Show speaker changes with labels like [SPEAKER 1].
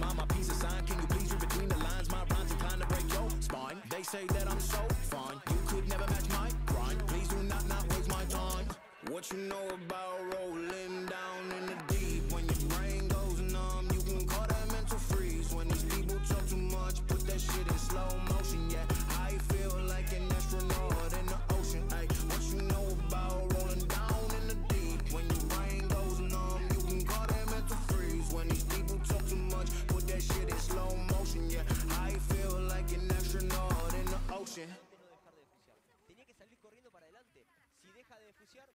[SPEAKER 1] of this, a piece of mine, my piece of sign. Can you please read between the lines? My rhymes inclined to break your spine. They say that I'm so fine, you could never match my grind. Please do not not waste my time. What you know about rolling down astronaut